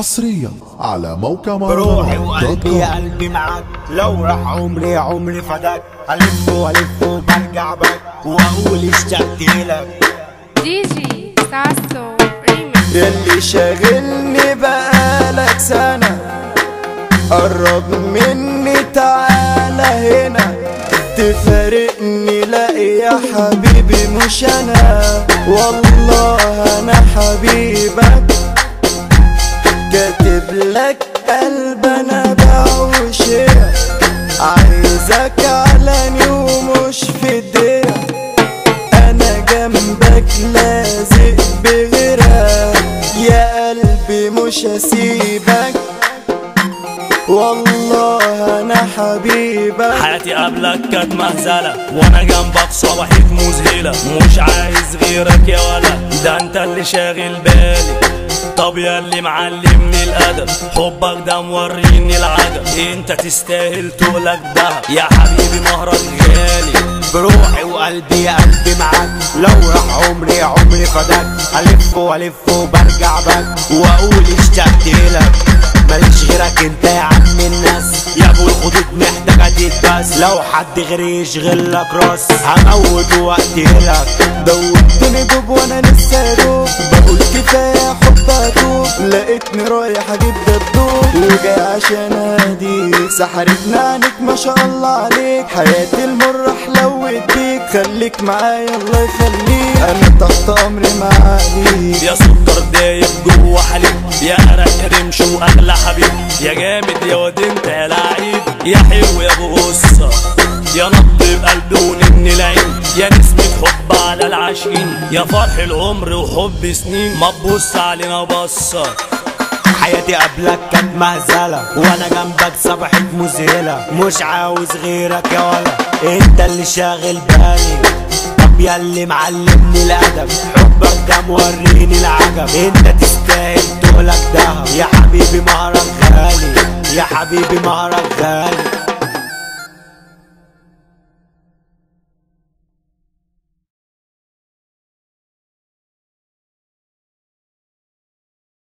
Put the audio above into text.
حصريا على موقع بروحي وقلبي .com. قلبي معاك. لو راح عمري عمري فداك. ألف وألف وبرجع باك. وأقول اشتقت لك. جيجي ساسو ريميكس يلي شاغلني بقالك سنة. قرب مني تعالى هنا. تفارقني لا يا حبيبي مش أنا. والله أنا حبيبك. كاتب لك قلب أنا بعوشك عايزك علني ومش في ايديك أنا جنبك لازق بغيرك يا قلبي مش هسيبك. والله أنا حبيبك. حياتي قبلك كانت مهزلة وأنا جنبك صباحيت مذهلة. مش عايز غيرك يا ولا ده أنت اللي شاغل بالي. طب يا اللي معلمني الأدب حبك ده موريني العجب إنت تستاهل تقلك دهب يا حبيبي مهرك غالي. بروحي وقلبي قلبي معاك. لو راح عمري عمري فداك الف والف وبرجع باك وأقول اشتقت لك. ماليش غيرك أنت يا عم الناس. يا أبو الخدود محتاجة تتبس. لو حد غيري يشغل لك راس هموت وقتي لك. دوبتني دوب وأنا لسه دوب. بقول كفاية لقيتني رايح أجيب دبدوب. وجاي عشان اهديك. سحرتنا عنك ما شاء الله عليك. حياتي المرة حلوت بيك خليك معايا الله يخليك. أنا تحت امري معاك يا سكر دايب جوه حليب. يا قرق رمش وأغلى حبيب. يا جامد يا واد أنت يا لعيب. يا حلو يا ابو قصه يا نبض بقلب ونبن العين. يا نسمة حب على العاشقين يا فرح العمر وحب سنين. ما تبص علينا بصة حياتي قبلك كانت مهزلة. وأنا جنبك صبحت مذهلة. مش عاوز غيرك يا ولا. أنت اللي شاغل بالي. طب يا اللي معلمني الأدب. حبك ده موريني العجب. أنت تستاهل تقلك دهب. يا حبيبي مهرك غالي. يا حبيبي مهرك غالي.